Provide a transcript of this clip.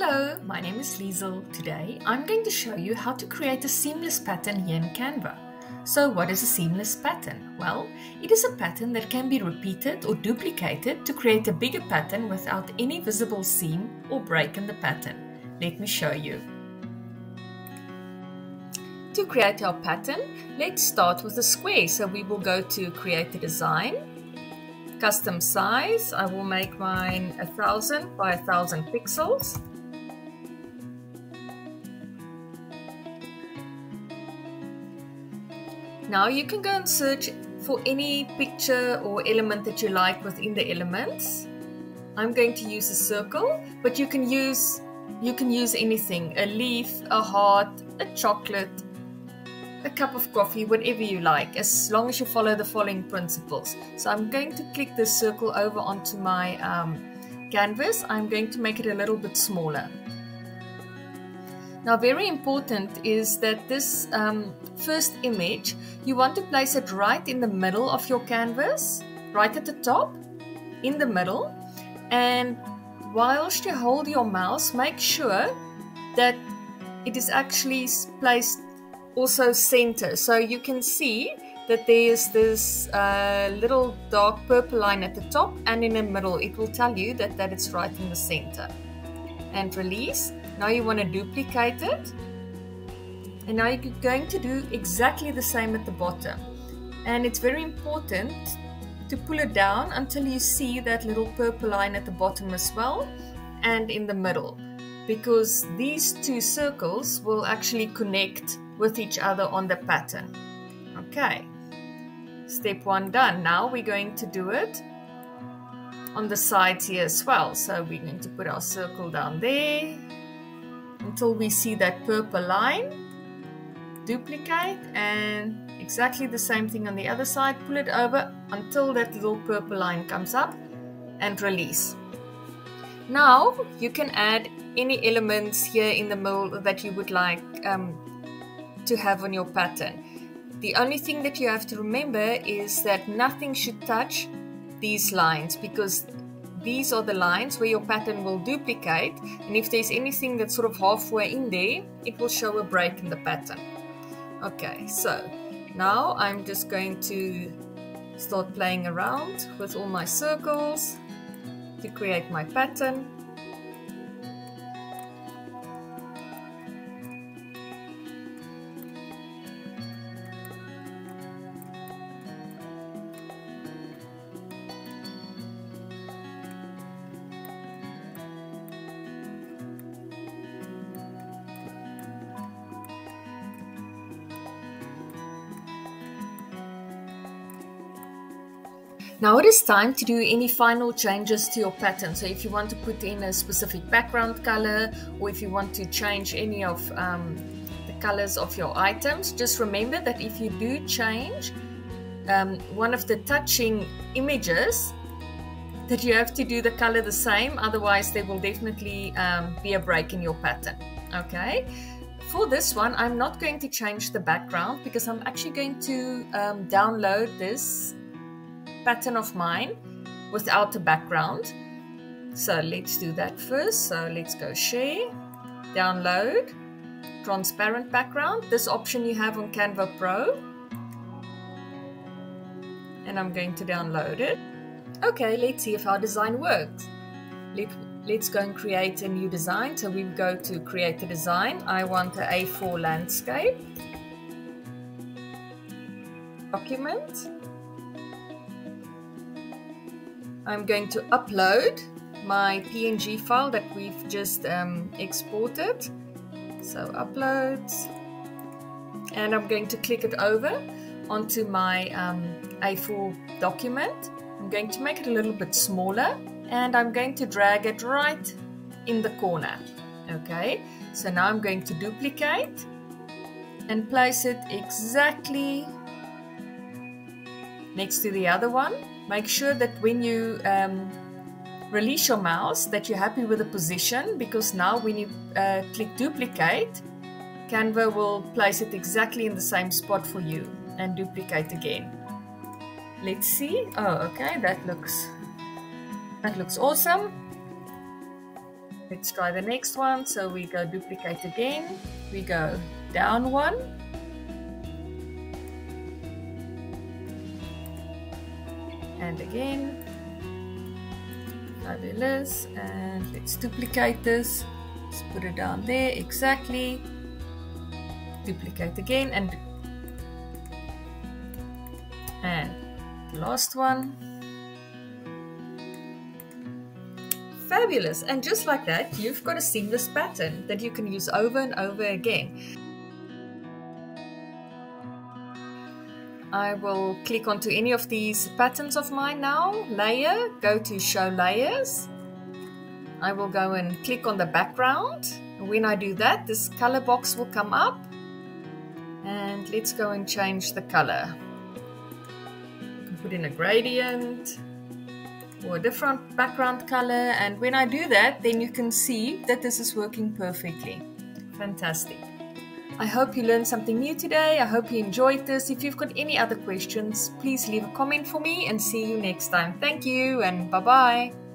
Hello, my name is Liesel. Today I'm going to show you how to create a seamless pattern here in Canva. So what is a seamless pattern? Well, it is a pattern that can be repeated or duplicated to create a bigger pattern without any visible seam or break in the pattern. Let me show you. To create our pattern, let's start with a square. So we will go to create a design custom size. I will make mine a thousand by a thousand pixels. Now you can go and search for any picture or element that you like within the elements. I'm going to use a circle, but you can use you can use anything, a leaf, a heart, a chocolate, a cup of coffee, whatever you like, as long as you follow the following principles. So I'm going to click this circle over onto my um, canvas. I'm going to make it a little bit smaller. Now very important is that this um, first image, you want to place it right in the middle of your canvas, right at the top, in the middle. And whilst you hold your mouse, make sure that it is actually placed also center. So you can see that there's this uh, little dark purple line at the top and in the middle. It will tell you that, that it's right in the center. And release. Now you want to duplicate it. And now you're going to do exactly the same at the bottom. And it's very important to pull it down until you see that little purple line at the bottom as well and in the middle because these two circles will actually connect with each other on the pattern. Okay, step one done. Now we're going to do it on the sides here as well. So we're going to put our circle down there until we see that purple line. Duplicate and exactly the same thing on the other side. Pull it over until that little purple line comes up and release. Now you can add any elements here in the middle that you would like um, to have on your pattern. The only thing that you have to remember is that nothing should touch these lines because these are the lines where your pattern will duplicate and if there's anything that's sort of halfway in there it will show a break in the pattern. Okay so now I'm just going to start playing around with all my circles to create my pattern Now it is time to do any final changes to your pattern. So if you want to put in a specific background color or if you want to change any of um, the colors of your items, just remember that if you do change um, one of the touching images, that you have to do the color the same, otherwise there will definitely um, be a break in your pattern. Okay. For this one, I'm not going to change the background because I'm actually going to um, download this pattern of mine without the background. So let's do that first. So let's go share, download, transparent background. This option you have on Canva Pro. And I'm going to download it. Okay, let's see if our design works. Let, let's go and create a new design. So we go to create a design. I want the A4 landscape. Document I'm going to upload my PNG file that we've just um, exported. So uploads. And I'm going to click it over onto my um, A4 document. I'm going to make it a little bit smaller and I'm going to drag it right in the corner. Okay, so now I'm going to duplicate and place it exactly next to the other one Make sure that when you um, release your mouse that you're happy with the position because now when you uh, click duplicate, Canva will place it exactly in the same spot for you and duplicate again. Let's see. Oh, okay, that looks that looks awesome. Let's try the next one. So we go duplicate again. We go down one. And again. Fabulous. And let's duplicate this. Let's put it down there. Exactly. Duplicate again and and last one. Fabulous. And just like that, you've got a seamless pattern that you can use over and over again. I will click onto any of these patterns of mine now. Layer, go to show layers. I will go and click on the background. When I do that, this color box will come up. And let's go and change the color. Put in a gradient or a different background color and when I do that then you can see that this is working perfectly. Fantastic. I hope you learned something new today. I hope you enjoyed this. If you've got any other questions, please leave a comment for me and see you next time. Thank you and bye bye.